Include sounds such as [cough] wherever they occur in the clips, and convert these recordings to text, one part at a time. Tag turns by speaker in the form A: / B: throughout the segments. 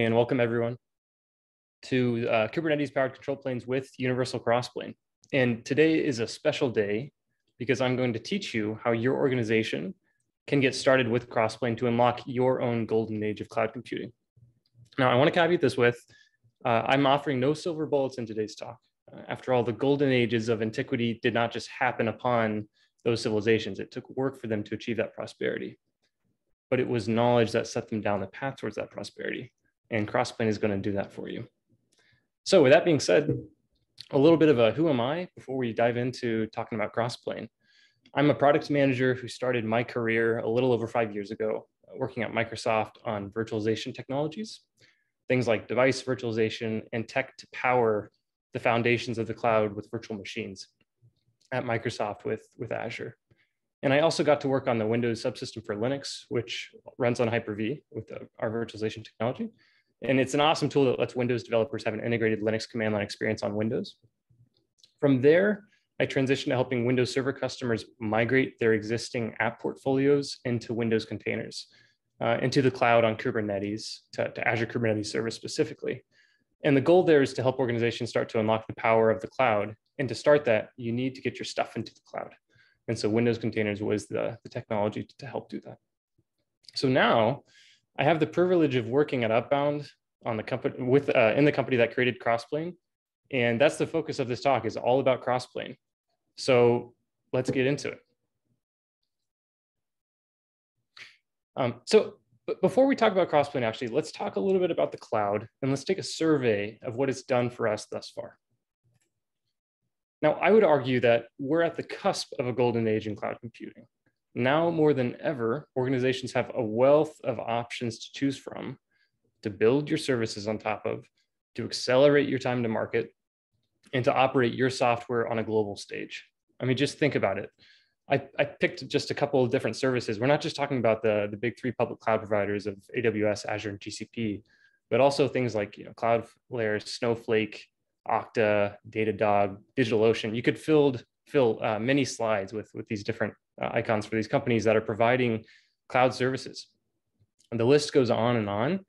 A: and welcome everyone to uh, Kubernetes powered control planes with Universal Crossplane. And today is a special day because I'm going to teach you how your organization can get started with Crossplane to unlock your own golden age of cloud computing. Now, I want to caveat this with uh, I'm offering no silver bullets in today's talk. Uh, after all, the golden ages of antiquity did not just happen upon those civilizations. It took work for them to achieve that prosperity. But it was knowledge that set them down the path towards that prosperity. And Crossplane is going to do that for you. So with that being said, a little bit of a who am I before we dive into talking about Crossplane. I'm a product manager who started my career a little over five years ago, working at Microsoft on virtualization technologies, things like device virtualization and tech to power the foundations of the cloud with virtual machines at Microsoft with, with Azure. And I also got to work on the Windows subsystem for Linux, which runs on Hyper-V with the, our virtualization technology. And it's an awesome tool that lets Windows developers have an integrated Linux command line experience on Windows. From there, I transitioned to helping Windows Server customers migrate their existing app portfolios into Windows containers, uh, into the cloud on Kubernetes, to, to Azure Kubernetes Service specifically. And the goal there is to help organizations start to unlock the power of the cloud. And to start that, you need to get your stuff into the cloud. And so Windows containers was the, the technology to, to help do that. So now I have the privilege of working at Upbound on the company with uh, in the company that created Crossplane. And that's the focus of this talk is all about Crossplane. So let's get into it. Um, so before we talk about Crossplane, actually, let's talk a little bit about the cloud and let's take a survey of what it's done for us thus far. Now, I would argue that we're at the cusp of a golden age in cloud computing. Now more than ever, organizations have a wealth of options to choose from to build your services on top of, to accelerate your time to market, and to operate your software on a global stage. I mean, just think about it. I, I, picked just a couple of different services. We're not just talking about the, the big three public cloud providers of AWS, Azure, and GCP, but also things like you know, Cloudflare, Snowflake, Okta, Datadog, DigitalOcean. You could fill, fill uh, many slides with, with these different uh, icons for these companies that are providing cloud services. And the list goes on and on.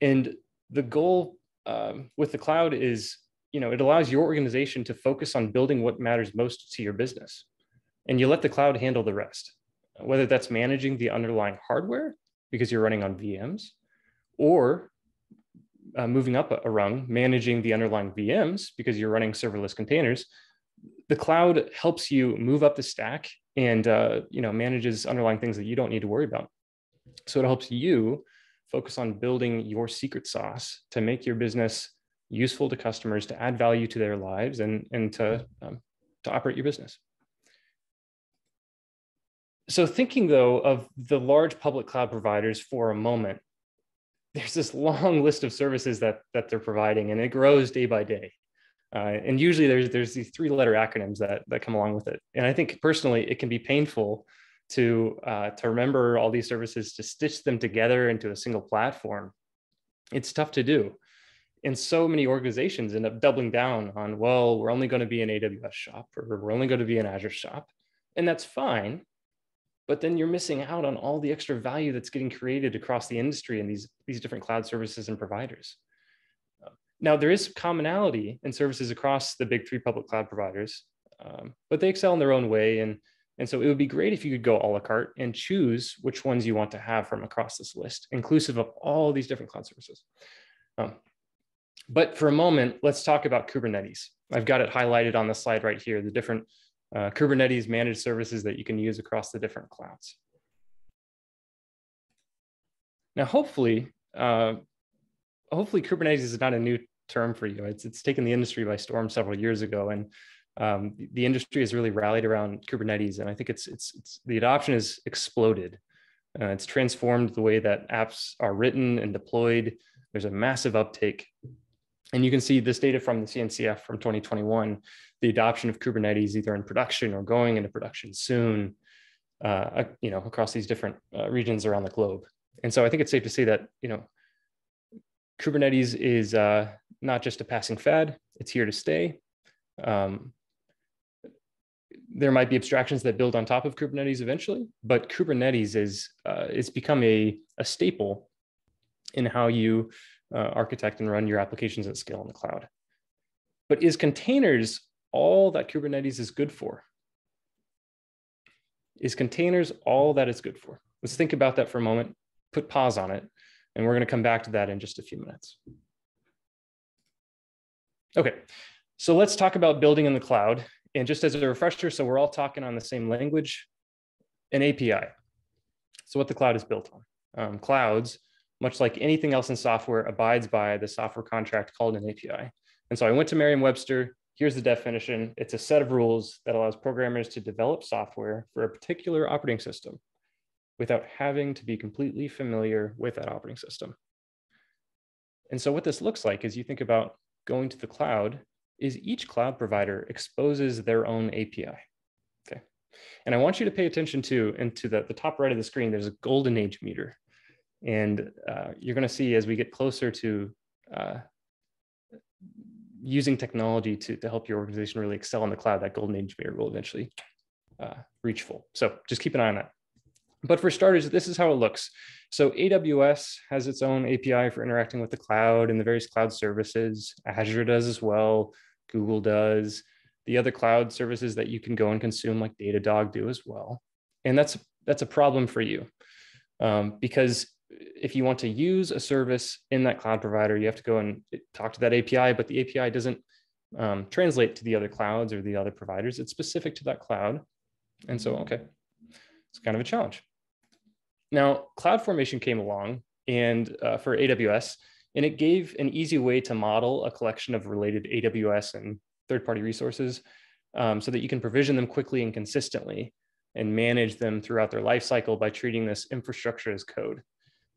A: And the goal um, with the cloud is, you know, it allows your organization to focus on building what matters most to your business and you let the cloud handle the rest, whether that's managing the underlying hardware because you're running on VMs or uh, moving up a, a rung, managing the underlying VMs because you're running serverless containers. The cloud helps you move up the stack and uh, you know manages underlying things that you don't need to worry about. So it helps you focus on building your secret sauce to make your business useful to customers, to add value to their lives, and and to um, to operate your business so thinking though of the large public cloud providers for a moment there's this long list of services that that they're providing and it grows day by day uh, and usually there's there's these three letter acronyms that that come along with it. And i think personally it can be painful to uh, to remember all these services to stitch them together into a single platform. It's tough to do. And so many organizations end up doubling down on well we're only going to be an aws shop or we're only going to be an azure shop and that's fine. But then you're missing out on all the extra value that's getting created across the industry and these, these different cloud services and providers. Now, there is commonality in services across the big three public cloud providers, um, but they excel in their own way. And, and so it would be great if you could go a la carte and choose which ones you want to have from across this list, inclusive of all these different cloud services. Um, but for a moment, let's talk about Kubernetes. I've got it highlighted on the slide right here, the different uh, Kubernetes managed services that you can use across the different clouds. Now, hopefully, uh, hopefully Kubernetes is not a new term for you. It's, it's taken the industry by storm several years ago, and um, the industry has really rallied around Kubernetes, and I think it's, it's, it's the adoption has exploded. Uh, it's transformed the way that apps are written and deployed. There's a massive uptake. And you can see this data from the CNCF from 2021 the adoption of Kubernetes either in production or going into production soon, uh, you know, across these different uh, regions around the globe. And so I think it's safe to say that, you know, Kubernetes is uh, not just a passing fad, it's here to stay. Um, there might be abstractions that build on top of Kubernetes eventually, but Kubernetes is uh, it's become a, a staple in how you uh, architect and run your applications at scale in the cloud. But is containers all that Kubernetes is good for? Is containers all that it's good for? Let's think about that for a moment, put pause on it, and we're going to come back to that in just a few minutes. Okay, so let's talk about building in the cloud. And just as a refresher, so we're all talking on the same language, an API. So what the cloud is built on. Um, clouds, much like anything else in software, abides by the software contract called an API. And so I went to Merriam-Webster. Here's the definition. It's a set of rules that allows programmers to develop software for a particular operating system without having to be completely familiar with that operating system. And so what this looks like is you think about going to the cloud is each cloud provider exposes their own API. Okay. And I want you to pay attention to, into the, the top right of the screen, there's a golden age meter. And uh, you're going to see as we get closer to uh, using technology to, to help your organization really excel in the cloud, that golden age meter will eventually uh, reach full. So just keep an eye on that. But for starters, this is how it looks. So AWS has its own API for interacting with the cloud and the various cloud services. Azure does as well. Google does. The other cloud services that you can go and consume, like Datadog, do as well. And that's that's a problem for you um, because if you want to use a service in that cloud provider, you have to go and talk to that API, but the API doesn't um, translate to the other clouds or the other providers. It's specific to that cloud. And so, okay, it's kind of a challenge. Now, CloudFormation came along and uh, for AWS, and it gave an easy way to model a collection of related AWS and third-party resources um, so that you can provision them quickly and consistently and manage them throughout their lifecycle by treating this infrastructure as code.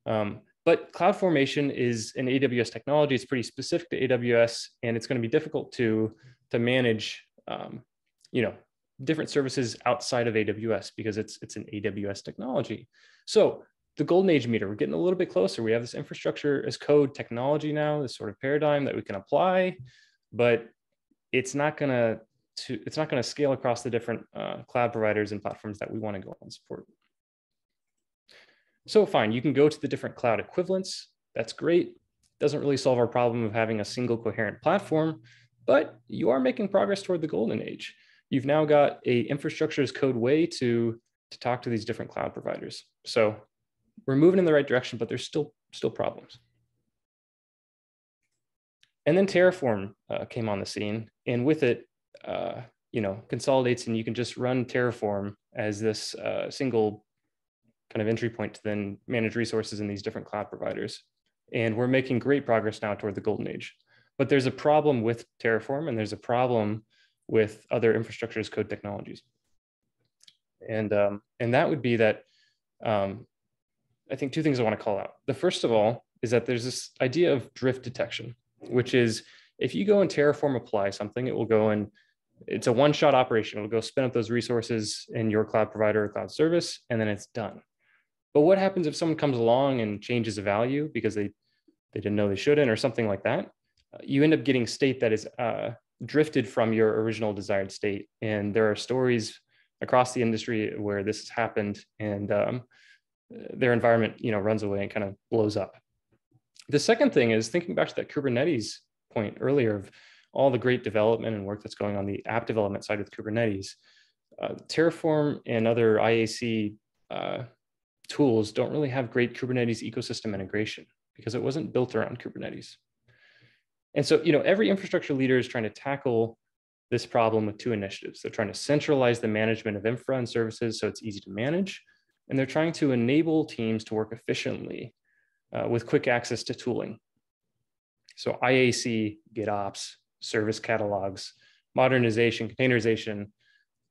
A: Um, but CloudFormation is an AWS technology. It's pretty specific to AWS, and it's going to be difficult to, to manage, um, you know, different services outside of AWS because it's, it's an AWS technology. So the golden age meter, we're getting a little bit closer. We have this infrastructure as code technology now, this sort of paradigm that we can apply, but it's not going to it's not to scale across the different uh, cloud providers and platforms that we want to go and support. So fine, you can go to the different cloud equivalents. That's great. Doesn't really solve our problem of having a single coherent platform, but you are making progress toward the golden age. You've now got a infrastructure as code way to, to talk to these different cloud providers. So we're moving in the right direction, but there's still, still problems. And then Terraform uh, came on the scene, and with it, uh, you know, consolidates, and you can just run Terraform as this uh, single kind of entry point to then manage resources in these different cloud providers. And we're making great progress now toward the golden age. But there's a problem with Terraform, and there's a problem with other infrastructure as code technologies. And, um, and that would be that um, I think two things I want to call out. The first of all is that there's this idea of drift detection, which is if you go and Terraform apply something, it will go and it's a one-shot operation. It'll go spin up those resources in your cloud provider or cloud service, and then it's done. But what happens if someone comes along and changes a value because they they didn't know they shouldn't or something like that? You end up getting state that is uh, drifted from your original desired state. And there are stories across the industry where this has happened, and um, their environment you know runs away and kind of blows up. The second thing is thinking back to that kubernetes point earlier of all the great development and work that's going on the app development side with kubernetes. Uh, terraform and other iac uh, tools don't really have great kubernetes ecosystem integration because it wasn't built around kubernetes and so you know every infrastructure leader is trying to tackle this problem with two initiatives they're trying to centralize the management of infra and services so it's easy to manage and they're trying to enable teams to work efficiently uh, with quick access to tooling. So IAC, GitOps, service catalogs, modernization, containerization,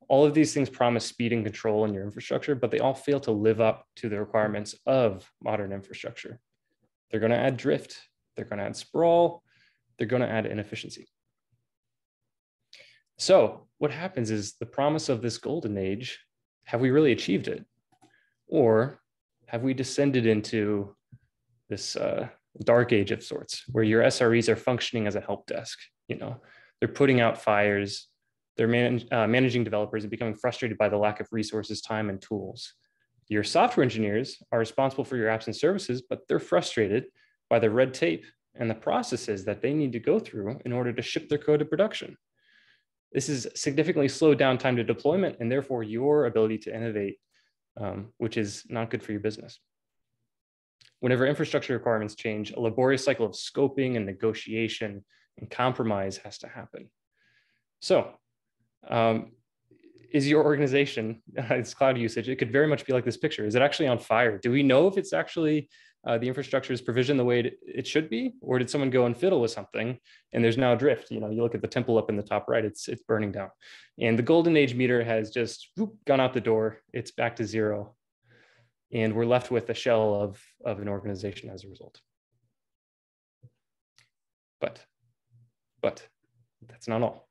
A: all of these things promise speed and control in your infrastructure, but they all fail to live up to the requirements of modern infrastructure. They're going to add drift, they're going to add sprawl, they're going to add inefficiency. So what happens is the promise of this golden age, have we really achieved it? Or have we descended into this uh, dark age of sorts where your SREs are functioning as a help desk? You know, they're putting out fires, they're man uh, managing developers and becoming frustrated by the lack of resources, time, and tools. Your software engineers are responsible for your apps and services, but they're frustrated by the red tape and the processes that they need to go through in order to ship their code to production. This is significantly slowed down time to deployment and therefore your ability to innovate, um, which is not good for your business. Whenever infrastructure requirements change, a laborious cycle of scoping and negotiation and compromise has to happen. So um, is your organization, [laughs] its cloud usage, it could very much be like this picture. Is it actually on fire? Do we know if it's actually uh, the infrastructure is provisioned the way it, it, should be, or did someone go and fiddle with something and there's now a drift? You know, you look at the temple up in the top right, it's it's burning down, and the golden age meter has just whoop, gone out the door. It's back to zero, and we're left with a shell of of an organization as a result. But, but that's not all.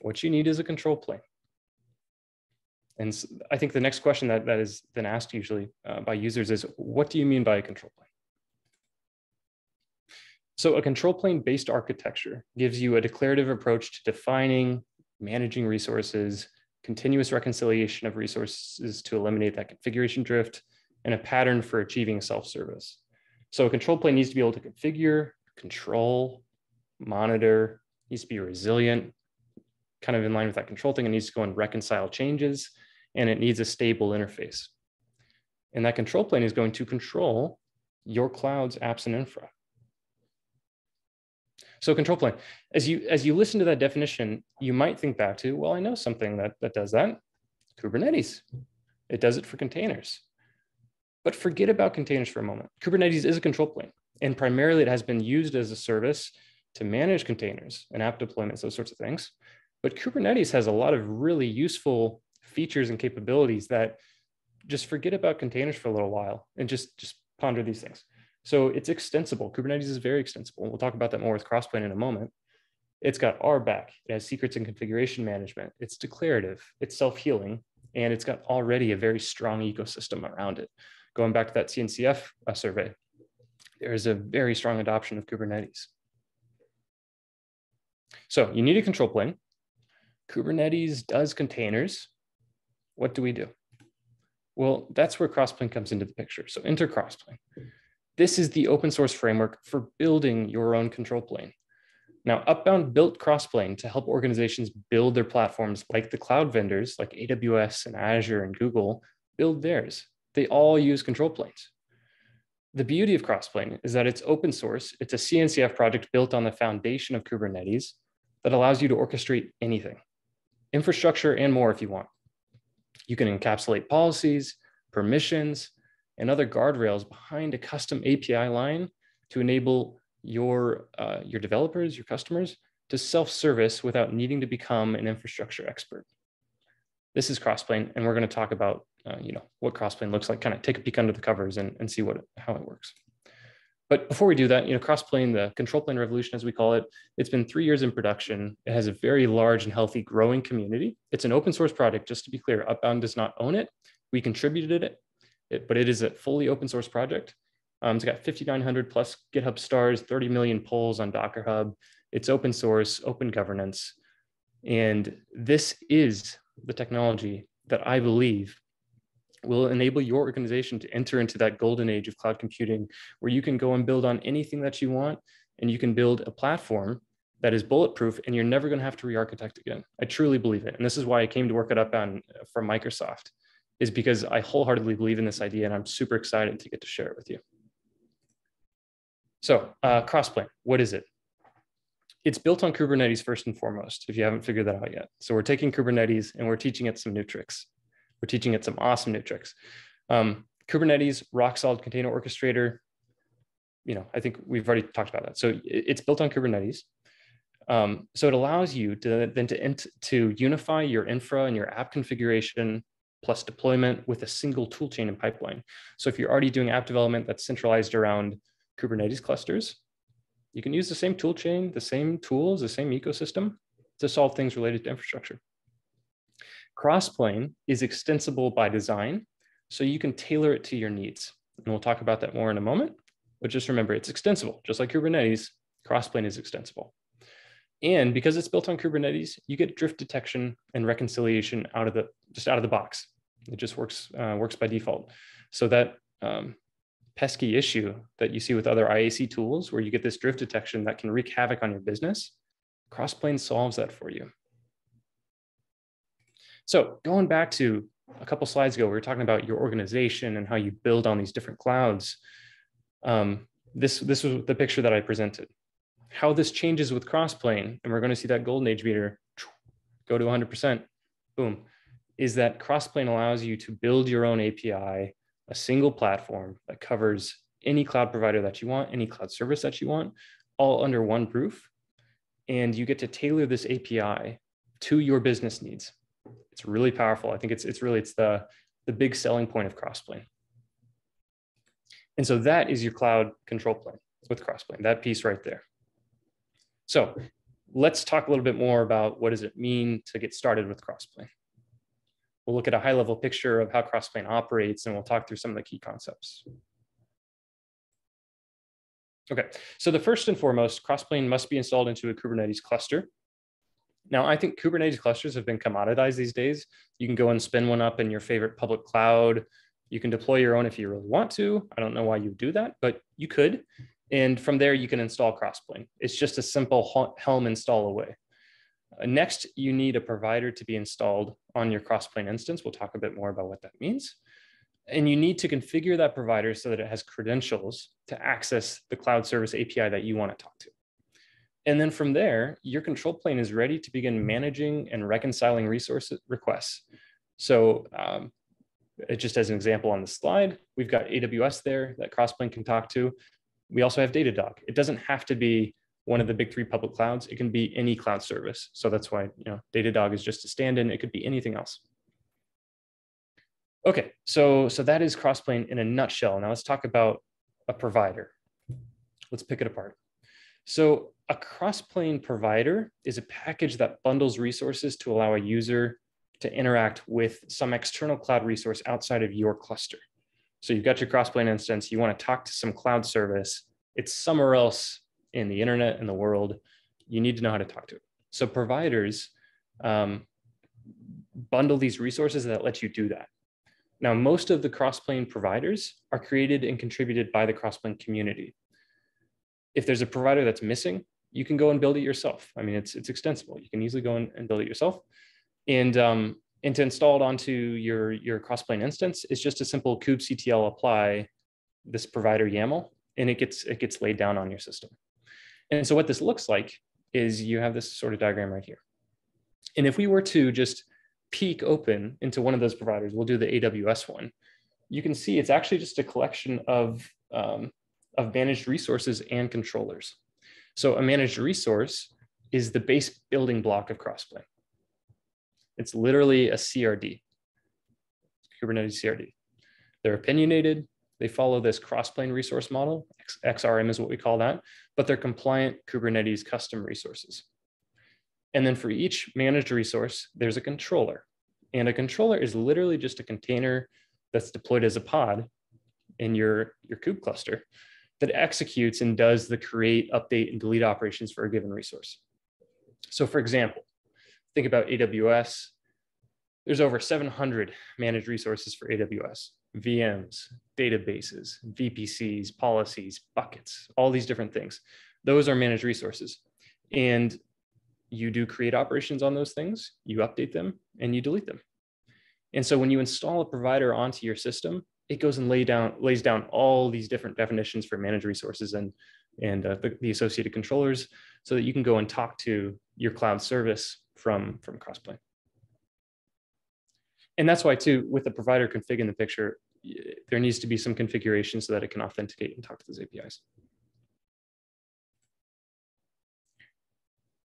A: What you need is a control plane. And I think the next question that, that is then asked usually uh, by users is, what do you mean by a control plane? So a control plane based architecture gives you a declarative approach to defining, managing resources, continuous reconciliation of resources to eliminate that configuration drift, and a pattern for achieving self-service. So a control plane needs to be able to configure, control, monitor, needs to be resilient, kind of in line with that control thing. It needs to go and reconcile changes and it needs a stable interface. And that control plane is going to control your cloud's apps and infra. So control plane, as you as you listen to that definition, you might think back to, well, I know something that, that does that, Kubernetes. It does it for containers. But forget about containers for a moment. Kubernetes is a control plane, and primarily it has been used as a service to manage containers and app deployments, those sorts of things. But Kubernetes has a lot of really useful features and capabilities that just forget about containers for a little while and just just ponder these things. So it's extensible. Kubernetes is very extensible. We'll talk about that more with Crossplane in a moment. It's got RBAC. It has secrets and configuration management. It's declarative. It's self-healing, and it's got already a very strong ecosystem around it. Going back to that CNCF uh, survey, there is a very strong adoption of Kubernetes. So you need a control plane. Kubernetes does containers what do we do? Well, that's where Crossplane comes into the picture. So enter Crossplane. This is the open source framework for building your own control plane. Now, Upbound built Crossplane to help organizations build their platforms like the cloud vendors like AWS and Azure and Google build theirs. They all use control planes. The beauty of Crossplane is that it's open source. It's a CNCF project built on the foundation of Kubernetes that allows you to orchestrate anything, infrastructure and more if you want. You can encapsulate policies, permissions, and other guardrails behind a custom API line to enable your, uh, your developers, your customers, to self-service without needing to become an infrastructure expert. This is Crossplane, and we're going to talk about uh, you know what Crossplane looks like, kind of take a peek under the covers and, and see what how it works. But before we do that, you know, Crossplane, the control plane revolution, as we call it, it's been three years in production. It has a very large and healthy growing community. It's an open source project, just to be clear. Upbound does not own it. We contributed it, it but it is a fully open source project. Um, it's got 5,900 plus GitHub stars, 30 million polls on Docker Hub. It's open source, open governance. And this is the technology that I believe will enable your organization to enter into that golden age of cloud computing where you can go and build on anything that you want and you can build a platform that is bulletproof and you're never going to have to re-architect again. I truly believe it. And this is why I came to work at Upbound from Microsoft is because I wholeheartedly believe in this idea and I'm super excited to get to share it with you. So uh, Crossplane, what is it? It's built on Kubernetes first and foremost, if you haven't figured that out yet. So we're taking Kubernetes and we're teaching it some new tricks. We're teaching it some awesome new tricks. Um, Kubernetes, rock solid container orchestrator. You know, I think we've already talked about that. So it's built on Kubernetes. Um, so it allows you to then to, to unify your infra and your app configuration plus deployment with a single toolchain and pipeline. So if you're already doing app development that's centralized around Kubernetes clusters, you can use the same toolchain, the same tools, the same ecosystem to solve things related to infrastructure. Crossplane is extensible by design, so you can tailor it to your needs. And we'll talk about that more in a moment, but just remember it's extensible, just like Kubernetes, Crossplane is extensible. And because it's built on Kubernetes, you get drift detection and reconciliation out of the just out of the box. It just works uh, works by default. So that um, pesky issue that you see with other IAC tools where you get this drift detection that can wreak havoc on your business, Crossplane solves that for you. So going back to a couple slides ago, we were talking about your organization and how you build on these different clouds. Um, this, this was the picture that I presented. How this changes with Crossplane, and we're going to see that golden age meter go to 100%, boom, is that Crossplane allows you to build your own API, a single platform that covers any cloud provider that you want, any cloud service that you want, all under one roof. And you get to tailor this API to your business needs. It's really powerful. I think it's, it's really, it's the, the big selling point of Crossplane. And so that is your cloud control plane with Crossplane, that piece right there. So let's talk a little bit more about what does it mean to get started with Crossplane. We'll look at a high level picture of how Crossplane operates and we'll talk through some of the key concepts. Okay, so the first and foremost, Crossplane must be installed into a Kubernetes cluster. Now, I think Kubernetes clusters have been commoditized these days. You can go and spin one up in your favorite public cloud. You can deploy your own if you really want to. I don't know why you do that, but you could. And from there, you can install Crossplane. It's just a simple Helm install away. Uh, next, you need a provider to be installed on your Crossplane instance. We'll talk a bit more about what that means. And you need to configure that provider so that it has credentials to access the cloud service API that you want to talk to. And then from there, your control plane is ready to begin managing and reconciling resource requests. So um, just as an example on the slide, we've got AWS there that Crossplane can talk to. We also have Datadog. It doesn't have to be one of the big three public clouds. It can be any cloud service. So that's why you know Datadog is just a stand-in. It could be anything else. Okay, so, so that is Crossplane in a nutshell. Now let's talk about a provider. Let's pick it apart. So a Crossplane provider is a package that bundles resources to allow a user to interact with some external cloud resource outside of your cluster. So you've got your Crossplane instance, you want to talk to some cloud service, it's somewhere else in the internet in the world, you need to know how to talk to it. So providers um, bundle these resources that let you do that. Now, most of the Crossplane providers are created and contributed by the Crossplane community. If there's a provider that's missing, you can go and build it yourself. I mean, it's, it's extensible. You can easily go and build it yourself. And um, and to install it onto your, your Crossplane instance, it's just a simple kubectl apply this provider YAML, and it gets, it gets laid down on your system. And so what this looks like is you have this sort of diagram right here. And if we were to just peek open into one of those providers, we'll do the AWS one, you can see it's actually just a collection of, um, of managed resources and controllers. So a managed resource is the base building block of Crossplane. It's literally a CRD, Kubernetes CRD. They're opinionated. They follow this cross-plane resource model. XRM is what we call that, but they're compliant Kubernetes custom resources. And then for each managed resource, there's a controller. And a controller is literally just a container that's deployed as a pod in your, your kube cluster that executes and does the create, update, and delete operations for a given resource. So for example, think about AWS. There's over 700 managed resources for AWS, VMs, databases, VPCs, policies, buckets, all these different things. Those are managed resources. And you do create operations on those things, you update them, and you delete them. And so when you install a provider onto your system, it goes and lay down, lays down all these different definitions for managed resources and, and uh, the, the associated controllers so that you can go and talk to your cloud service from, from Crossplane. And that's why too, with the provider config in the picture, there needs to be some configuration so that it can authenticate and talk to those APIs.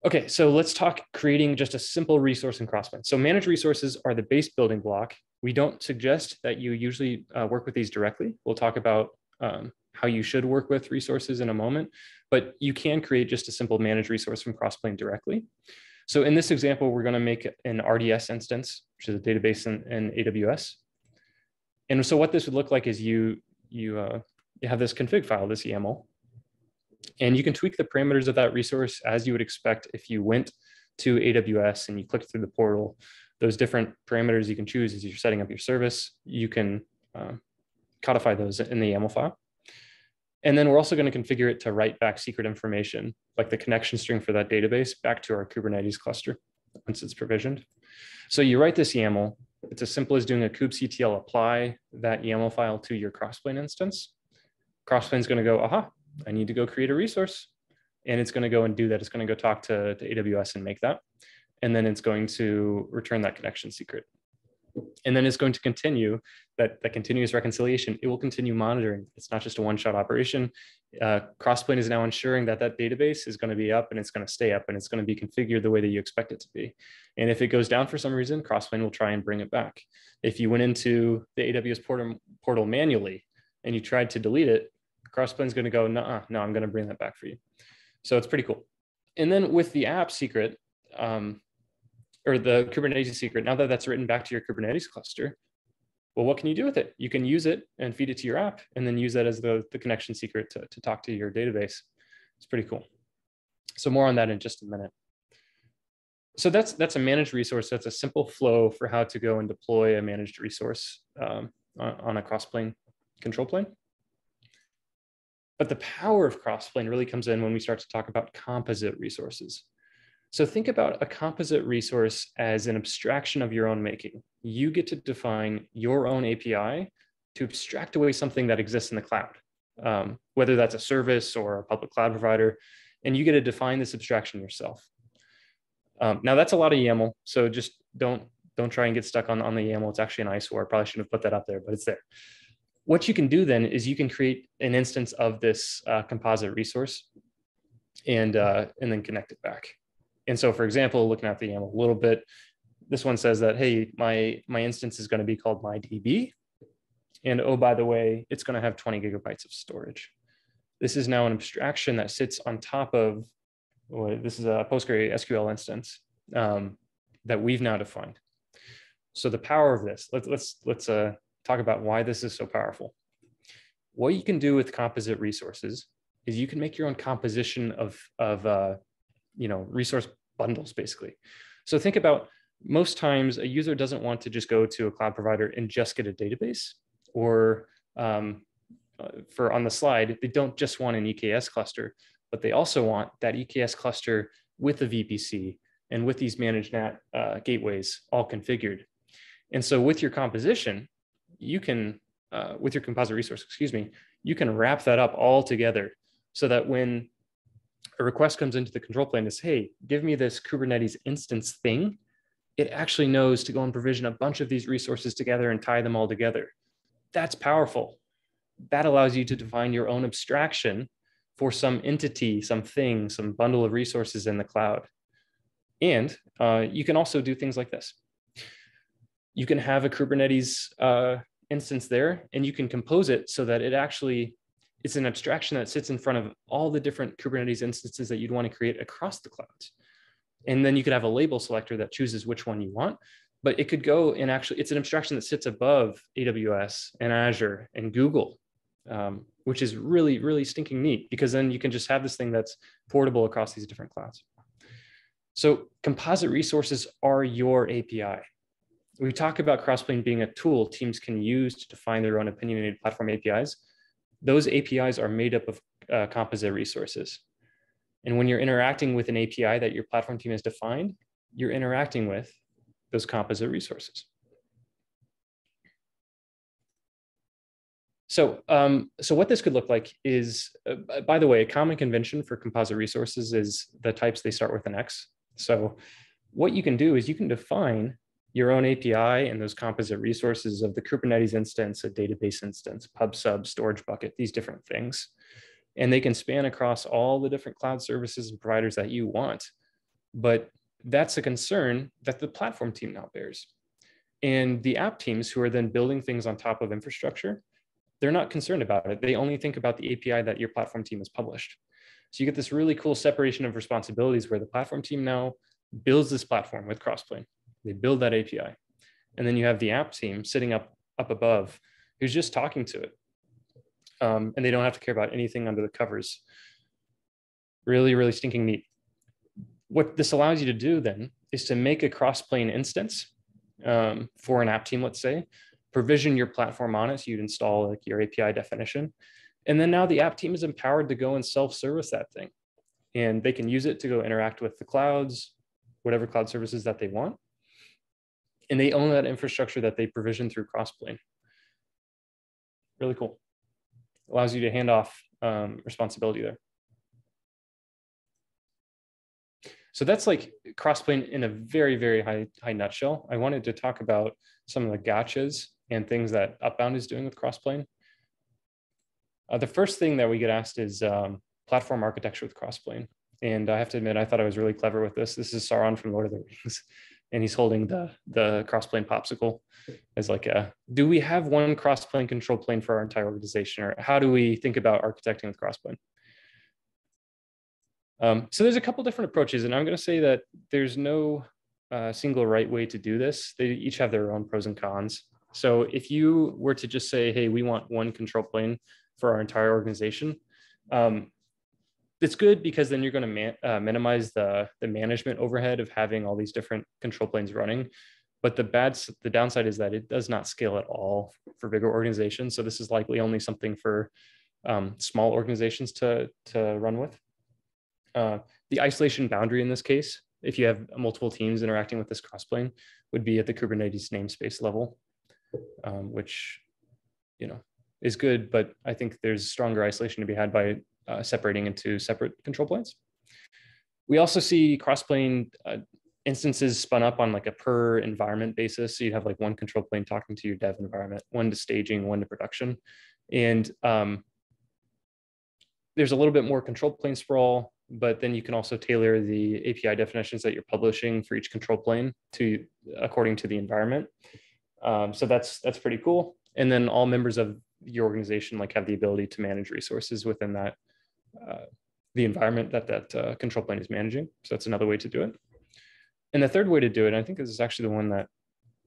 A: Okay, so let's talk creating just a simple resource in Crossplane. So managed resources are the base building block. We don't suggest that you usually uh, work with these directly. We'll talk about um, how you should work with resources in a moment, but you can create just a simple managed resource from Crossplane directly. So in this example, we're going to make an RDS instance, which is a database in, in AWS. And so what this would look like is you, you, uh, you have this config file, this YAML, and you can tweak the parameters of that resource as you would expect if you went to AWS and you clicked through the portal. Those different parameters you can choose as you're setting up your service, you can uh, codify those in the YAML file. And then we're also going to configure it to write back secret information, like the connection string for that database back to our Kubernetes cluster once it's provisioned. So you write this YAML. It's as simple as doing a kubectl apply that YAML file to your Crossplane instance. Crossplane is going to go, aha, I need to go create a resource. And it's going to go and do that. It's going to go talk to, to AWS and make that. And then it's going to return that connection secret. And then it's going to continue that, that continuous reconciliation. It will continue monitoring. It's not just a one-shot operation. Uh, Crossplane is now ensuring that that database is going to be up and it's going to stay up and it's going to be configured the way that you expect it to be. And if it goes down for some reason, Crossplane will try and bring it back. If you went into the AWS portal, portal manually and you tried to delete it, Crossplane is going to go, no, no, I'm going to bring that back for you. So it's pretty cool. And then with the app secret, um, or the Kubernetes secret, now that that's written back to your Kubernetes cluster, well, what can you do with it? You can use it and feed it to your app and then use that as the, the connection secret to, to talk to your database. It's pretty cool. So more on that in just a minute. So that's, that's a managed resource. That's a simple flow for how to go and deploy a managed resource um, on a crossplane control plane. But the power of crossplane really comes in when we start to talk about composite resources. So think about a composite resource as an abstraction of your own making. You get to define your own API to abstract away something that exists in the cloud, um, whether that's a service or a public cloud provider, and you get to define this abstraction yourself. Um, now that's a lot of YAML, so just don't don't try and get stuck on, on the YAML. It's actually an eyesore. I probably shouldn't have put that up there, but it's there. What you can do then is you can create an instance of this uh, composite resource and, uh, and then connect it back. And so, for example, looking at the YAML a little bit, this one says that, hey, my, my instance is going to be called MyDB. And oh, by the way, it's going to have 20 gigabytes of storage. This is now an abstraction that sits on top of, well, this is a PostgreSQL instance um, that we've now defined. So the power of this, let's, let's, let's uh, talk about why this is so powerful. What you can do with composite resources is you can make your own composition of, of uh, you know, resource bundles basically. So think about most times a user doesn't want to just go to a cloud provider and just get a database or um, uh, for on the slide, they don't just want an EKS cluster, but they also want that EKS cluster with a VPC and with these managed NAT uh, gateways all configured. And so with your composition, you can, uh, with your composite resource, excuse me, you can wrap that up all together so that when a request comes into the control plane is, hey, give me this Kubernetes instance thing, it actually knows to go and provision a bunch of these resources together and tie them all together. That's powerful. That allows you to define your own abstraction for some entity, some thing, some bundle of resources in the cloud. And uh, you can also do things like this. You can have a Kubernetes uh, instance there and you can compose it so that it actually it's an abstraction that sits in front of all the different Kubernetes instances that you'd want to create across the clouds. And then you could have a label selector that chooses which one you want, but it could go and actually, it's an abstraction that sits above AWS and Azure and Google, um, which is really, really stinking neat because then you can just have this thing that's portable across these different clouds. So composite resources are your API. We talk about Crossplane being a tool teams can use to define their own opinionated platform APIs those APIs are made up of uh, composite resources. And when you're interacting with an API that your platform team has defined, you're interacting with those composite resources. So, um, so what this could look like is, uh, by the way, a common convention for composite resources is the types they start with an X. So what you can do is you can define your own API and those composite resources of the Kubernetes instance, a database instance, pub sub, storage bucket, these different things. And they can span across all the different cloud services and providers that you want. But that's a concern that the platform team now bears. And the app teams who are then building things on top of infrastructure, they're not concerned about it. They only think about the API that your platform team has published. So you get this really cool separation of responsibilities where the platform team now builds this platform with Crossplane they build that API. And then you have the app team sitting up, up above who's just talking to it. Um, and they don't have to care about anything under the covers. Really, really stinking neat. What this allows you to do then is to make a cross-plane instance um, for an app team, let's say, provision your platform on it. So you'd install like your API definition. And then now the app team is empowered to go and self-service that thing. And they can use it to go interact with the clouds, whatever cloud services that they want. And they own that infrastructure that they provision through Crossplane. Really cool. Allows you to hand off um, responsibility there. So that's like Crossplane in a very, very high, high nutshell. I wanted to talk about some of the gotchas and things that Upbound is doing with Crossplane. Uh, the first thing that we get asked is um, platform architecture with Crossplane. And I have to admit, I thought I was really clever with this. This is Sauron from Lord of the Rings, [laughs] and he's holding the, the Crossplane popsicle as like a, do we have one Crossplane control plane for our entire organization? Or how do we think about architecting with Crossplane? Um, so there's a couple different approaches, and I'm going to say that there's no uh, single right way to do this. They each have their own pros and cons. So if you were to just say, hey, we want one control plane for our entire organization, um, it's good because then you're going to man, uh, minimize the, the management overhead of having all these different control planes running. But the bad, the downside is that it does not scale at all for bigger organizations. So this is likely only something for um, small organizations to, to run with. Uh, the isolation boundary in this case, if you have multiple teams interacting with this crossplane, would be at the Kubernetes namespace level, um, which, you know, is good, but I think there's stronger isolation to be had by uh, separating into separate control planes. We also see crossplane uh, instances spun up on like a per environment basis. So you'd have like one control plane talking to your dev environment, one to staging, one to production. And um, there's a little bit more control plane sprawl, but then you can also tailor the API definitions that you're publishing for each control plane to according to the environment. Um, so that's that's pretty cool. And then all members of your organization like have the ability to manage resources within that the environment that that uh, control plane is managing. So that's another way to do it. And the third way to do it, I think this is actually the one that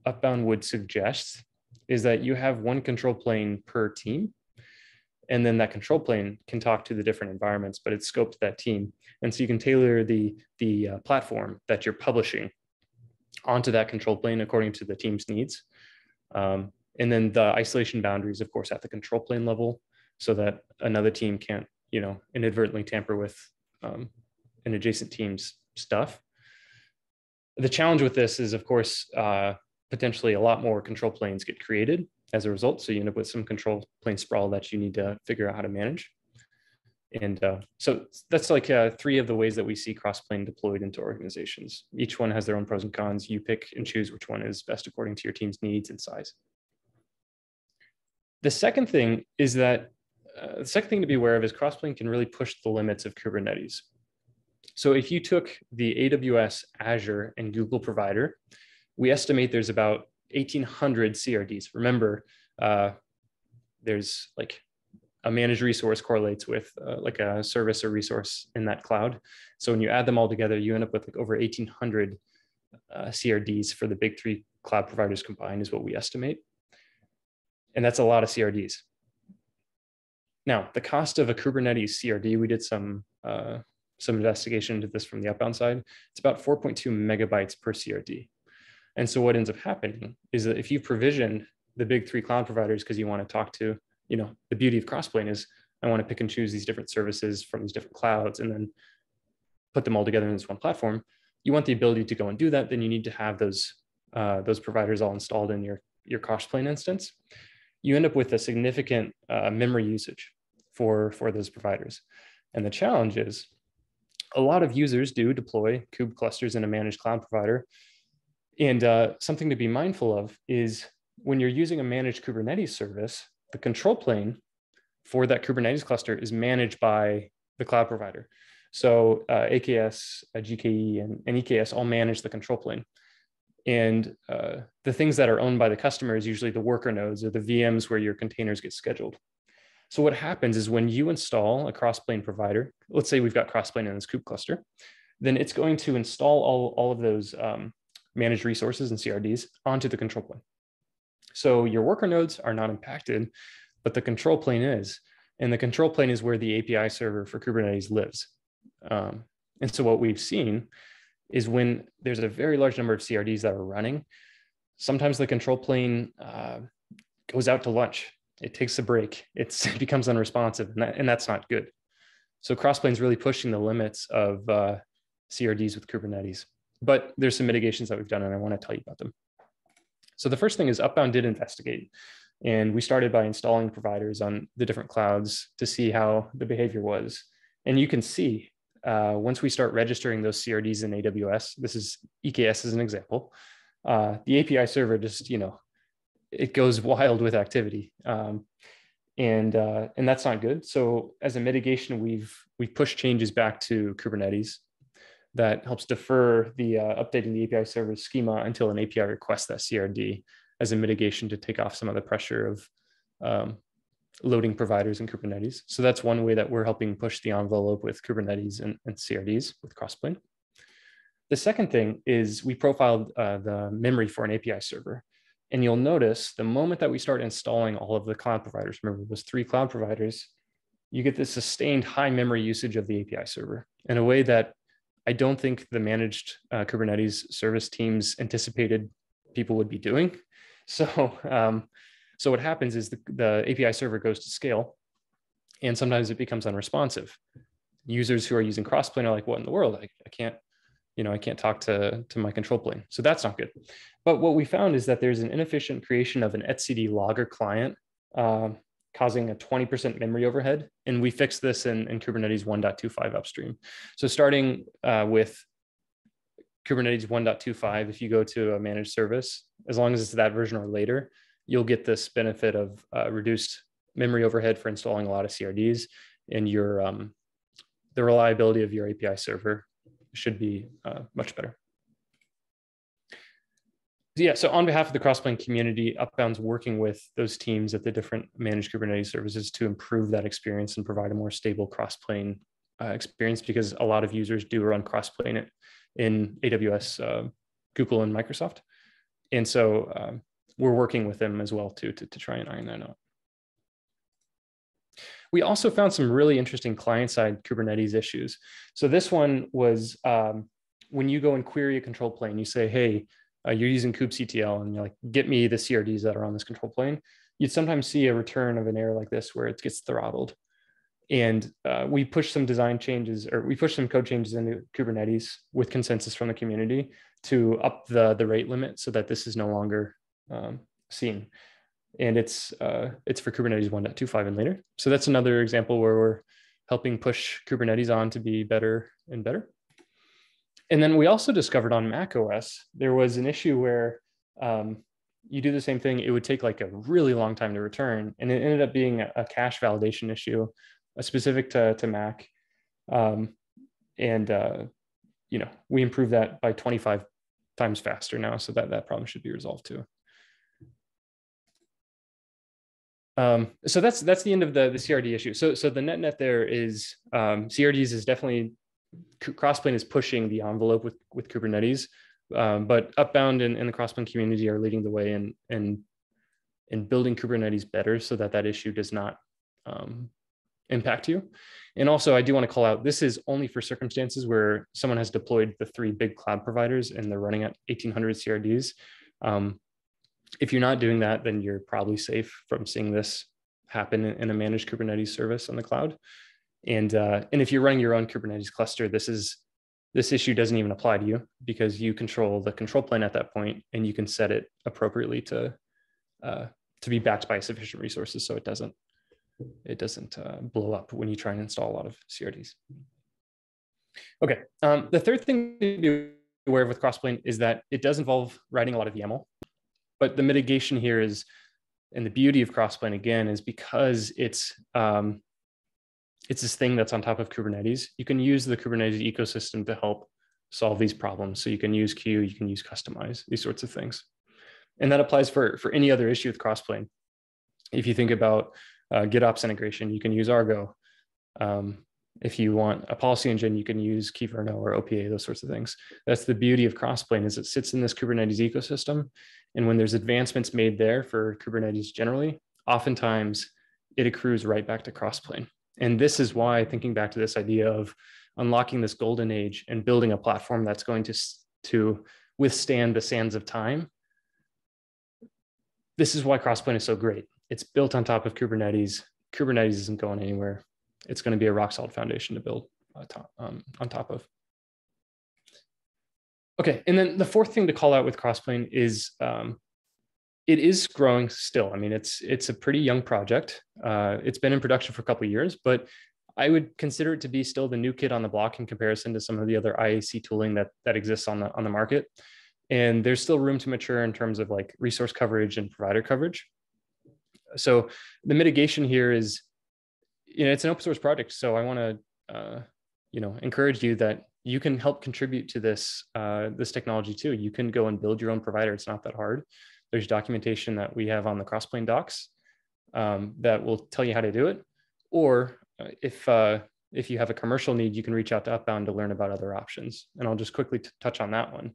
A: Upbound would suggest, is that you have one control plane per team. And then that control plane can talk to the different environments, but it's scoped to that team. And so you can tailor the, the uh, platform that you're publishing onto that control plane according to the team's needs. Um, and then the isolation boundaries, of course, at the control plane level, so that another team can't you know, inadvertently tamper with um, an adjacent team's stuff. The challenge with this is, of course, uh, potentially a lot more control planes get created as a result. So you end up with some control plane sprawl that you need to figure out how to manage. And uh, so that's like uh, three of the ways that we see cross-plane deployed into organizations. Each one has their own pros and cons. You pick and choose which one is best according to your team's needs and size. The second thing is that uh, the second thing to be aware of is Crossplane can really push the limits of Kubernetes. So if you took the AWS, Azure, and Google provider, we estimate there's about 1,800 CRDs. Remember, uh, there's like a managed resource correlates with uh, like a service or resource in that cloud. So when you add them all together, you end up with like over 1,800 uh, CRDs for the big three cloud providers combined is what we estimate. And that's a lot of CRDs. Now, the cost of a Kubernetes CRD, we did some uh, some investigation into this from the Upbound side. It's about 4.2 megabytes per CRD. And so what ends up happening is that if you provision the big three cloud providers because you want to talk to, you know, the beauty of Crossplane is I want to pick and choose these different services from these different clouds and then put them all together in this one platform. You want the ability to go and do that, then you need to have those uh, those providers all installed in your your Crossplane instance you end up with a significant uh, memory usage for, for those providers. And the challenge is a lot of users do deploy kube clusters in a managed cloud provider. And uh, something to be mindful of is when you're using a managed Kubernetes service, the control plane for that Kubernetes cluster is managed by the cloud provider. So uh, AKS, uh, GKE, and, and EKS all manage the control plane. And uh, the things that are owned by the customer is usually the worker nodes or the VMs where your containers get scheduled. So what happens is when you install a crossplane provider, let's say we've got crossplane in this kube cluster, then it's going to install all, all of those um, managed resources and CRDs onto the control plane. So your worker nodes are not impacted, but the control plane is. And the control plane is where the API server for Kubernetes lives. Um, and so what we've seen is when there's a very large number of CRDs that are running, sometimes the control plane uh, goes out to lunch it takes a break. It's, [laughs] it becomes unresponsive, and, that, and that's not good. So Crossplane is really pushing the limits of uh, CRDs with Kubernetes. But there's some mitigations that we've done, and I want to tell you about them. So the first thing is Upbound did investigate. And we started by installing providers on the different clouds to see how the behavior was. And you can see uh, once we start registering those CRDs in AWS, this is EKS as an example, uh, the API server just, you know, it goes [laughs] wild with activity. Um, and uh, and that's not good. So as a mitigation, we've we've pushed changes back to Kubernetes that helps defer the uh, updating the API server schema until an API requests that CRD as a mitigation to take off some of the pressure of um, loading providers in Kubernetes. So that's one way that we're helping push the envelope with Kubernetes and, and CRDs with Crossplane. The second thing is we profiled uh, the memory for an API server. And you'll notice the moment that we start installing all of the cloud providers, remember those three cloud providers, you get this sustained high memory usage of the API server in a way that I don't think the managed uh, Kubernetes service teams anticipated people would be doing. [laughs] So, um, so what happens is the, the API server goes to scale, and sometimes it becomes unresponsive. Users who are using Crossplane are like, "What in the world? I, I can't, you know, I can't talk to to my control plane." So that's not good. But what we found is that there's an inefficient creation of an etcd logger client um, causing a 20% memory overhead. And we fixed this in, in Kubernetes 1.25 upstream. So starting uh, with Kubernetes 1.25, if you go to a managed service, as long as it's that version or later, you'll get this benefit of uh, reduced memory overhead for installing a lot of CRDs and your um, the reliability of your API server should be uh, much better yeah, so on behalf of the Crossplane community, Upbound's working with those teams at the different managed Kubernetes services to improve that experience and provide a more stable Crossplane uh, experience because a lot of users do run Crossplane in AWS, uh, Google, and Microsoft. And so um, we're working with them as well too to, to try and iron that out. We also found some really interesting client-side Kubernetes issues. So this one was um, when you go and query a control plane, you say, hey, uh, you're using kubectl and you're like, get me the CRDs that are on this control plane, you'd sometimes see a return of an error like this where it gets throttled. And uh, we pushed some design changes or we pushed some code changes into Kubernetes with consensus from the community to up the, the rate limit so that this is no longer um, seen. And it's, uh, it's for Kubernetes 1.25 and later. So that's another example where we're helping push Kubernetes on to be better and better and then we also discovered on Mac OS, there was an issue where um, you do the same thing, it would take like a really long time to return. And it ended up being a, a cache validation issue uh, specific to, to Mac. Um, and, uh, you know, we improved that by 25 times faster now. So that, that problem should be resolved too. Um, so that's that's the end of the, the CRD issue. So so the net net there is um, CRDs is definitely Crossplane is pushing the envelope with with Kubernetes, um, but Upbound and, and, the Crossplane community are leading the way in in in building Kubernetes better so that that issue does not um, impact you. And also, I do want to call out this is only for circumstances where someone has deployed the three big cloud providers and they're running at 1800 CRDs. Um, if you're not doing that, then you're probably safe from seeing this happen in a managed Kubernetes service on the cloud. And uh, and if you're running your own Kubernetes cluster, this is this issue doesn't even apply to you because you control the control plane at that point, and you can set it appropriately to uh, to be backed by sufficient resources, so it doesn't it doesn't uh, blow up when you try and install a lot of CRDs. Okay, um, the third thing to be aware of with Crossplane is that it does involve writing a lot of YAML, but the mitigation here is, and the beauty of Crossplane again is because it's um, it's this thing that's on top of Kubernetes. You can use the Kubernetes ecosystem to help solve these problems. So you can use CUE, you can use Kustomize these sorts of things. And that applies for, for any other issue with Crossplane. If you think about uh, GitOps integration, you can use Argo. Um, if you want a policy engine, you can use Kyverno or OPA, those sorts of things. That's the beauty of Crossplane is it sits in this Kubernetes ecosystem. And when there's advancements made there for Kubernetes generally, oftentimes it accrues right back to Crossplane. And this is why, thinking back to this idea of unlocking this golden age and building a platform that's going to, to withstand the sands of time, this is why Crossplane is so great. It's built on top of Kubernetes. Kubernetes isn't going anywhere. It's going to be a rock solid foundation to build uh, um, on top of. Okay, and then the fourth thing to call out with Crossplane is um, it is growing still. I mean, it's it's a pretty young project. Uh, it's been in production for a couple of years, but I would consider it to be still the new kid on the block in comparison to some of the other IAC tooling that that exists on the on the market. And there's still room to mature in terms of like resource coverage and provider coverage. So the mitigation here is, you know, it's an open source project. So I want to, uh, you know, encourage you that you can help contribute to this uh, this technology too. You can go and build your own provider. It's not that hard. There's documentation that we have on the Crossplane docs um, that will tell you how to do it. Or uh, if uh, if you have a commercial need, you can reach out to Upbound to learn about other options. And I'll just quickly touch on that one.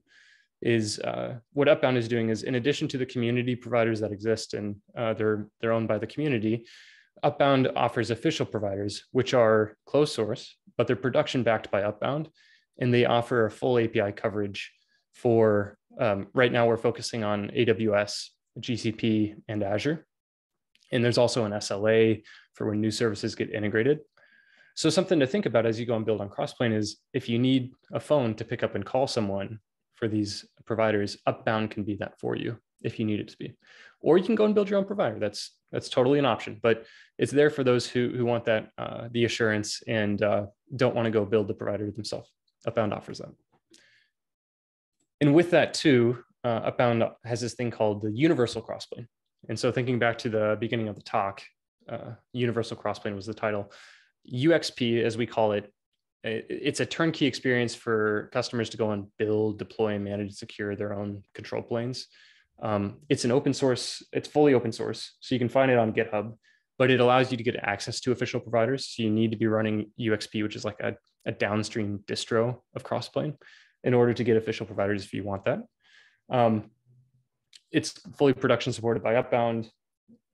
A: Is uh, what Upbound is doing is in addition to the community providers that exist and uh, they're they're owned by the community, Upbound offers official providers, which are closed source, but they're production backed by Upbound, and they offer a full API coverage for um, right now. We're focusing on AWS, GCP, and Azure, and there's also an SLA for when new services get integrated. So something to think about as you go and build on Crossplane is if you need a phone to pick up and call someone for these providers, Upbound can be that for you if you need it to be. Or you can go and build your own provider. That's that's totally an option, but it's there for those who who want that uh, the assurance and uh, don't want to go build the provider themselves. Upbound offers that. And with that too, uh, Upbound has this thing called the universal crossplane. And so thinking back to the beginning of the talk, uh, Universal Crossplane was the title. UXP, as we call it, it's a turnkey experience for customers to go and build, deploy, and manage, and secure their own control planes. Um, it's an open source, it's fully open source, so you can find it on GitHub, but it allows you to get access to official providers. So you need to be running UXP, which is like a, a downstream distro of Crossplane, in order to get official providers if you want that. Um, it's fully production supported by Upbound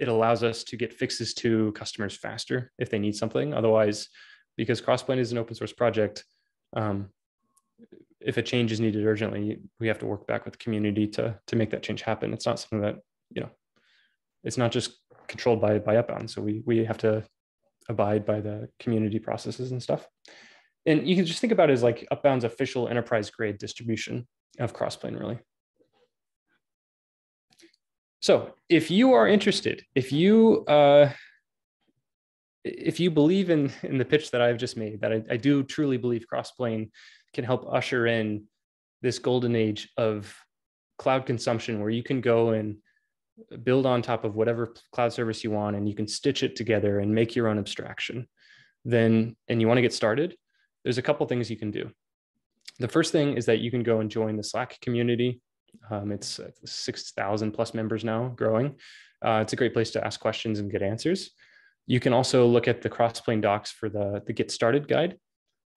A: it allows us to get fixes to customers faster if they need something. Otherwise, because Crossplane is an open source project, um, if a change is needed urgently, we have to work back with the community to, to make that change happen. It's not something that, you know, it's not just controlled by, by Upbound. So we, we have to abide by the community processes and stuff. And you can just think about it as like Upbound's official enterprise grade distribution of Crossplane, really. So if you are interested, if you uh, if you believe in in the pitch that I've just made, that I, I do truly believe Crossplane can help usher in this golden age of cloud consumption, where you can go and build on top of whatever cloud service you want, and you can stitch it together and make your own abstraction. Then, and you want to get started, there's a couple things you can do. The first thing is that you can go and join the Slack community um, it's 6,000 plus members now, growing. Uh, it's a great place to ask questions and get answers. You can also look at the Crossplane docs for the, the Get Started guide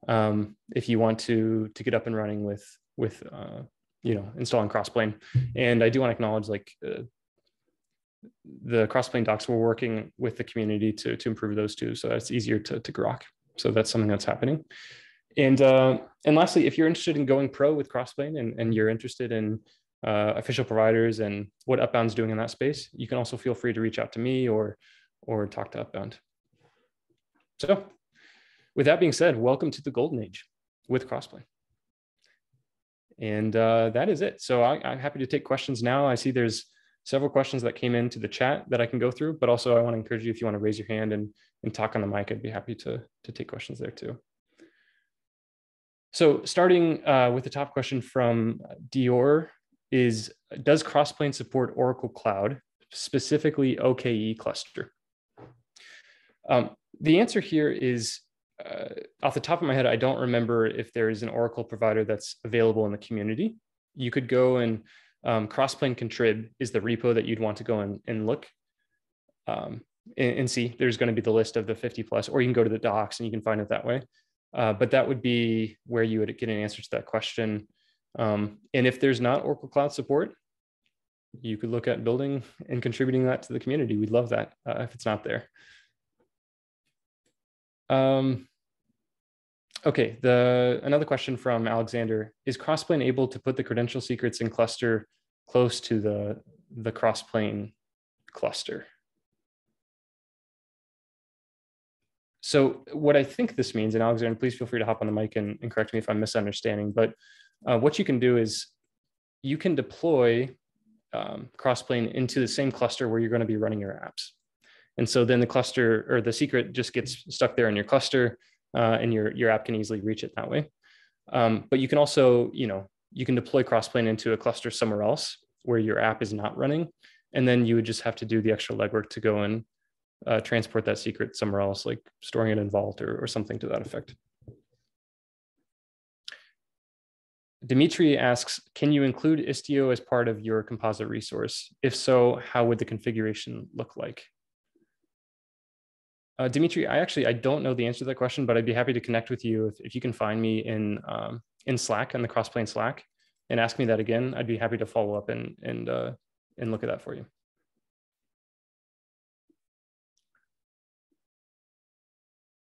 A: um, if you want to, to get up and running with, with uh, you know, installing Crossplane. And I do want to acknowledge like uh, the Crossplane docs, we're working with the community to, to improve those too. So that's easier to, to grok. So that's something that's happening. And, uh, and lastly, if you're interested in going pro with Crossplane and, and you're interested in uh, official providers and what Upbound's doing in that space, you can also feel free to reach out to me or, or talk to Upbound. So with that being said, welcome to the golden age with Crossplane. And uh, that is it. So I, I'm happy to take questions now. I see there's several questions that came into the chat that I can go through, but also I want to encourage you if you want to raise your hand and, and talk on the mic, I'd be happy to, to take questions there too. So starting uh, with the top question from Dior, is does Crossplane support Oracle Cloud, specifically OKE cluster? Um, the answer here is uh, off the top of my head, I don't remember if there is an Oracle provider that's available in the community. You could go and um, Crossplane contrib is the repo that you'd want to go and, and look um, and, and, see. There's going to be the list of the 50 plus, or you can go to the docs and you can find it that way. Uh, but that would be where you would get an answer to that question. Um, and if there's not Oracle Cloud support, you could look at building and contributing that to the community. We'd love that uh, if it's not there. Um, okay, the another question from Alexander is Crossplane able to put the credential secrets in cluster close to the the Crossplane cluster? so what I think this means, and Alexander, please feel free to hop on the mic and, and correct me if I'm misunderstanding, but uh, what you can do is you can deploy um, Crossplane into the same cluster where you're going to be running your apps. And so then the cluster or the secret just gets stuck there in your cluster uh, and your, your app can easily reach it that way. Um, but you can also, you know, you can deploy Crossplane into a cluster somewhere else where your app is not running. And then you would just have to do the extra legwork to go and uh, transport that secret somewhere else, like storing it in Vault or, or something to that effect. Dimitri asks, can you include Istio as part of your composite resource? If so, how would the configuration look like? Uh, Dimitri, I actually, I don't know the answer to that question, but I'd be happy to connect with you if, if you can find me in, um, in Slack, in the Crossplane Slack, and ask me that again. I'd be happy to follow up and, and, uh, and look at that for you.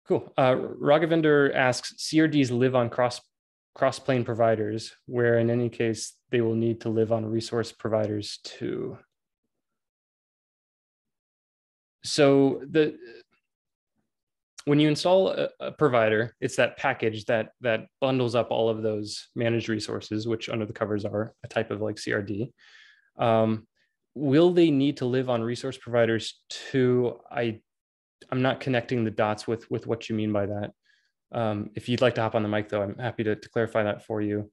A: Cool. Uh, Raghavender asks, CRDs live on cross Crossplane providers, where in any case, they will need to live on resource providers too. So the when you install a, a, provider, it's that package that that bundles up all of those managed resources, which under the covers are a type of like CRD. Um, will they need to live on resource providers too? I I'm not connecting the dots with with what you mean by that. Um, if you'd like to hop on the mic, though, I'm happy to, to clarify that for you.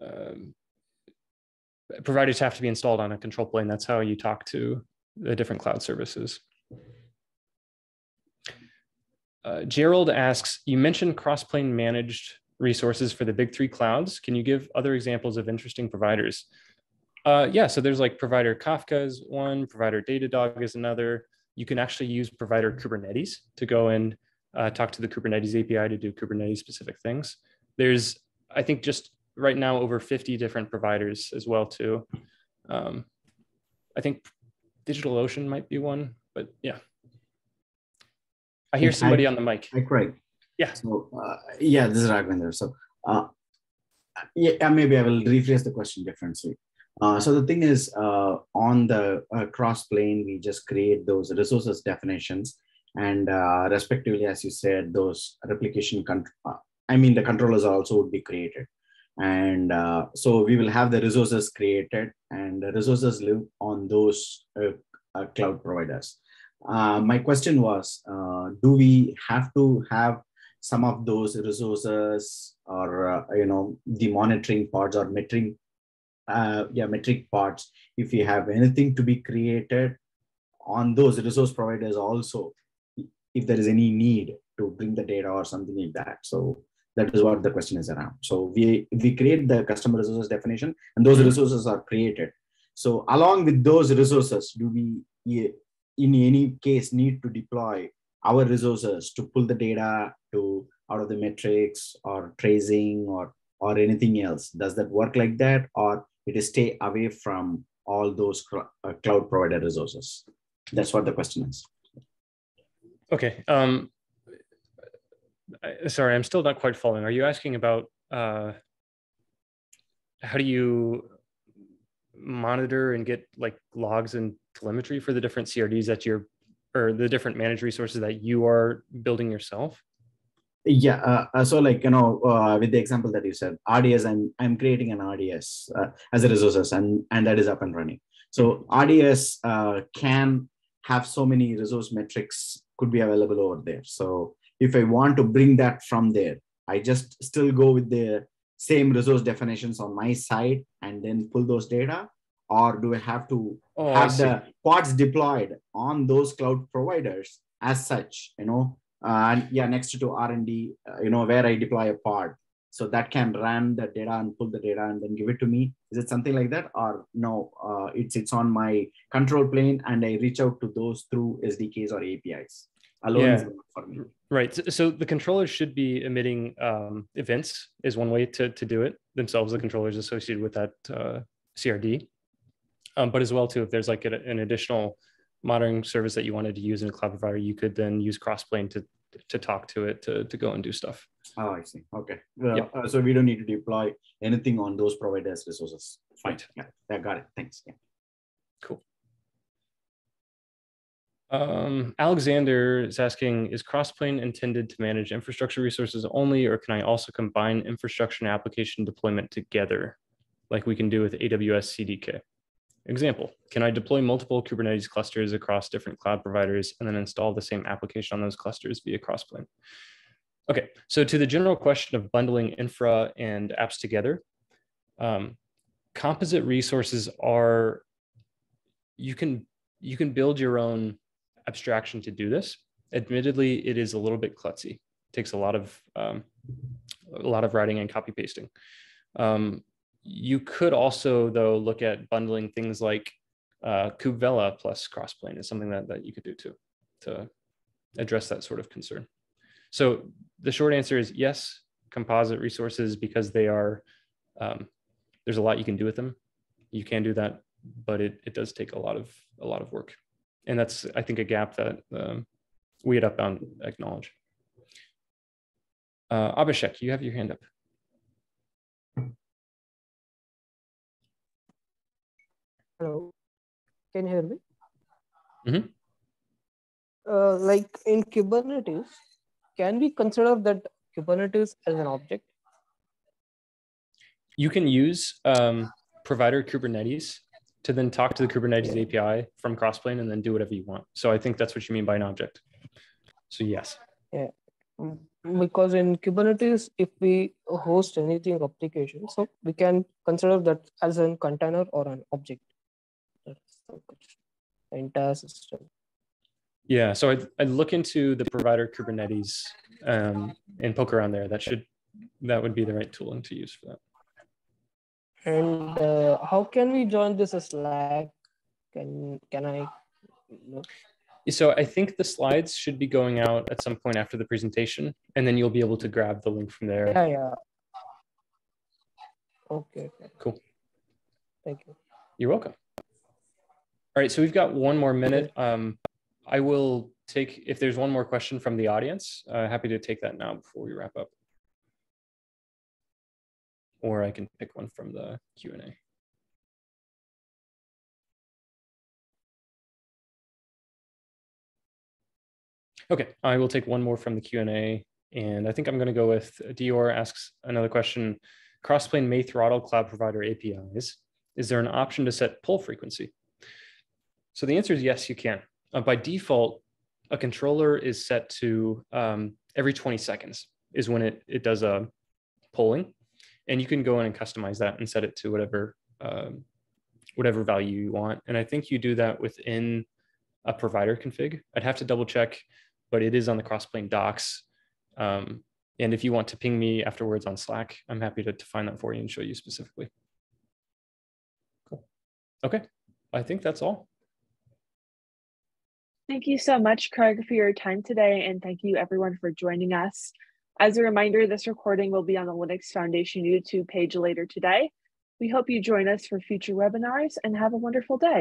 A: Um, providers have to be installed on a control plane. That's how you talk to the different cloud services. Uh, Gerald asks, you mentioned Crossplane managed resources for the big three clouds. Can you give other examples of interesting providers? Uh, yeah, so there's like provider Kafka is one, provider Datadog is another. You can actually use provider Kubernetes to go and uh, talk to the Kubernetes API to do Kubernetes specific things. There's, I think, just right now over 50 different providers as well too. Um, I think DigitalOcean might be one, but yeah. I hear somebody on the mic.
B: Hi, Craig.
A: Yeah.
B: So uh, yeah, this is Raghavender. So uh, yeah, maybe I will rephrase the question differently. Uh, so the thing is, uh, on the uh, Crossplane, we just create those resources definitions and uh, respectively, as you said, those replication, uh, I mean, the controllers also would be created. And uh, so we will have the resources created and the resources live on those uh, uh, cloud providers. Uh, my question was, do we have to have some of those resources or, you know, the monitoring parts or metric, yeah, metric parts, if we have anything to be created on those resource providers also if there is any need to bring the data or something like that. So that is what the question is around. So we we create the customer resources definition, and those mm-hmm. resources are created. So along with those resources, do we in any case need to deploy our resources to pull the data to out of the metrics or tracing or or anything else? Does that work like that, or it is stay away from all those uh, cloud provider resources? That's what the question is.
A: Okay. Um, I, sorry, I'm still not quite following. Are you asking about uh, how do you monitor and get like logs and telemetry for the different CRDs that you're or the different managed resources that you are building yourself?
B: Yeah. Uh, uh so like, you know, uh, with the example that you said, RDS, I'm, I'm creating an RDS uh, as a resources and, and that is up and running. So RDS uh, can have so many resource metrics could be available over there. So if I want to bring that from there, I just still go with the same resource definitions on my side and then pull those data or do I have to oh, have the pods deployed on those cloud providers as such, you know, uh, and yeah, next to R&D, uh, you know, where I deploy a pod. So that can run the data and pull the data and then give it to me. Is it something like that? Or no, uh, it's, it's on my control plane and I reach out to those through SDKs or APIs alone yeah. for me.
A: Right. So, so, the controllers should be emitting um, events is one way to, to do it themselves, the controllers associated with that uh, CRD. Um, but as well too, if there's like a, an additional monitoring service that you wanted to use in a cloud provider, you could then use Crossplane to to talk to it to, to go and do stuff.
B: Oh, I see. Okay. Well, yep. uh, so we don't need to deploy anything on those providers resources. Fine. Right. Yeah, I got it. Thanks. Yeah.
A: Cool. Um, Alexander is asking, is Crossplane intended to manage infrastructure resources only, or can I also combine infrastructure and application deployment together, like we can do with AWS CDK? Example, can I deploy multiple Kubernetes clusters across different cloud providers and then install the same application on those clusters via Crossplane? Okay, so to the general question of bundling infra and apps together, um, composite resources are, you can, you can build your own abstraction to do this. Admittedly, it is a little bit klutzy. It takes a lot of um, a lot of writing and copy pasting. Um, you could also, though, look at bundling things like uh, plus crossplane is something that, that you could do too to address that sort of concern. So the short answer is yes, composite resources because they are um, there's a lot you can do with them. You can do that, but it, it does take a lot of a lot of work and that's I think a gap that um, we at Upbound acknowledge. Uh, Abhishek, you have your hand up.
C: Hello, can you hear me?
A: Mm -hmm.
C: uh, like in Kubernetes, can we consider that Kubernetes as an object?
A: You can use um, provider Kubernetes to then talk to the Kubernetes API from Crossplane and then do whatever you want. So I think that's what you mean by an object. So yes.
C: Yeah. Mm, because in Kubernetes, if we host anything application, so we can consider that as a container or an object. That's the entire system.
A: Yeah, so I'd, I'd look into the provider Kubernetes um, and poke around there. That should that would be the right tooling to use for that.
C: And uh, how can we join this Slack? Can can I? No?
A: So I think the slides should be going out at some point after the presentation, and then you'll be able to grab the link from there.
C: Yeah, yeah. Okay. okay.
A: Cool.
C: Thank you.
A: You're welcome. All right, so we've got one more minute. Um, I will take, if there's one more question from the audience, uh, happy to take that now before we wrap up or I can pick one from the Q&A. Okay, I will take one more from the Q&A. And I think I'm going to go with Dior asks another question. Crossplane may throttle cloud provider APIs. Is there an option to set pull frequency? So the answer is yes, you can. Uh, by default, a controller is set to um, every 20 seconds is when it, it does a polling and you can go in and customize that and set it to whatever um, whatever value you want. And I think you do that within a provider config. I'd have to double check, but it is on the Crossplane docs. Um, and if you want to ping me afterwards on Slack, I'm happy to, to find that for you and show you specifically. Cool. Okay, I think that's all.
D: Thank you so much, Craig, for your time today. And thank you everyone for joining us. As a reminder, this recording will be on the Linux Foundation YouTube page later today. We hope you join us for future webinars and have a wonderful day.